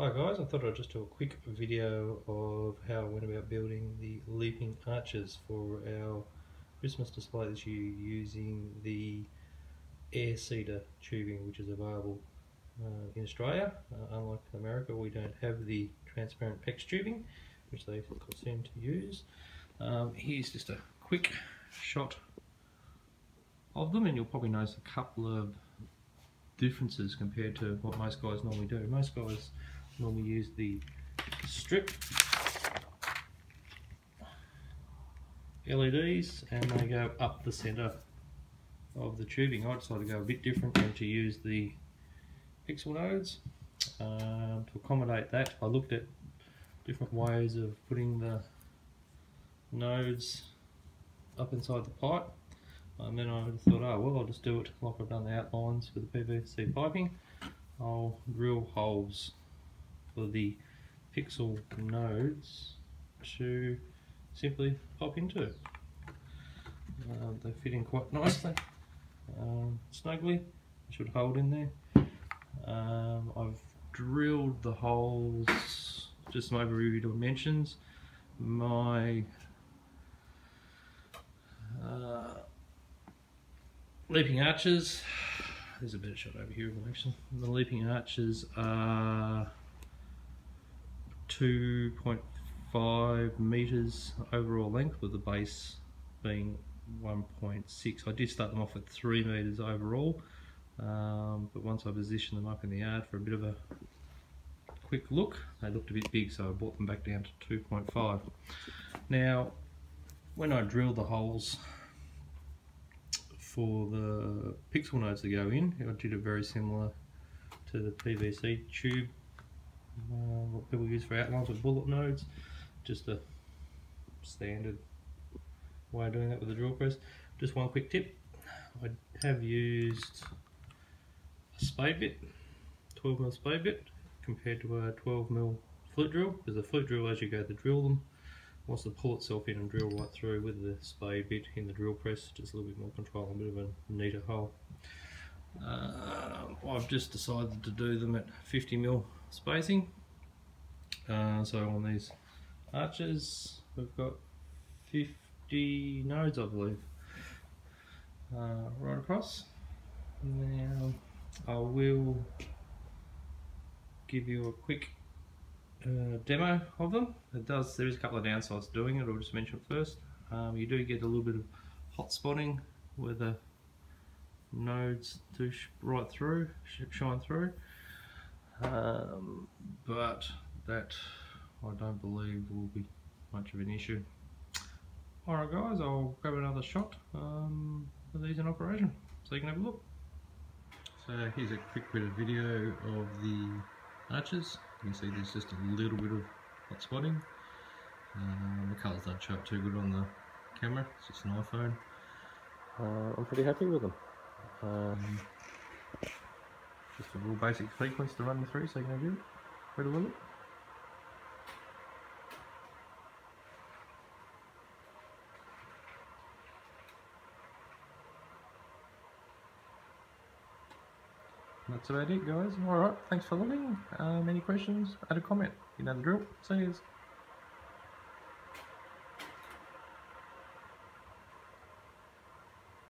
Hi guys, I thought I'd just do a quick video of how I went about building the leaping arches for our Christmas display this year using the air seeder tubing which is available uh, in Australia. Uh, unlike America we don't have the transparent PEX tubing which they seem to use. Um, here's just a quick shot of them and you'll probably notice a couple of differences compared to what most guys normally do. Most guys normally use the strip LEDs and they go up the center of the tubing. I decided to go a bit different and to use the pixel nodes. Um, to accommodate that I looked at different ways of putting the nodes up inside the pipe and then I thought oh well I'll just do it like I've done the outlines for the PVC piping I'll drill holes for the pixel nodes to simply pop into. Uh, they fit in quite nicely, um, snugly, should hold in there. Um, I've drilled the holes, just some overview dimensions. My uh, leaping arches, there's a better shot over here of actually. The leaping arches are 2.5 meters overall length with the base being 1.6. I did start them off at 3 meters overall um, but once I positioned them up in the yard for a bit of a quick look they looked a bit big so I brought them back down to 2.5. Now when I drilled the holes for the pixel nodes to go in I did it very similar to the PVC tube uh, what people use for outlines with bullet nodes just a standard way of doing that with a drill press. Just one quick tip I have used a spade bit 12 mil spade bit compared to a 12 mil flute drill because the flute drill as you go to drill them wants to pull itself in and drill right through with the spade bit in the drill press just a little bit more control a bit of a neater hole I've just decided to do them at 50 mil spacing. Uh, so on these arches, we've got 50 nodes, I believe, uh, right across. Now, I will give you a quick uh, demo of them. It does. There is a couple of downsides to doing it. I'll just mention it first. Um, you do get a little bit of hot spotting where the nodes to right through, shine through. Um, but that I don't believe will be much of an issue. Alright guys, I'll grab another shot um, of these in operation so you can have a look. So here's a quick bit of video of the arches. You can see there's just a little bit of hot spotting. Um, the colours don't show up too good on the camera, it's just an iPhone. Uh, I'm pretty happy with them. Um, just a real basic sequence to run through so you can view it. Wait a little. That's about it guys. Alright, thanks for looking. Um, any questions? Add a comment. You know the drill. See you.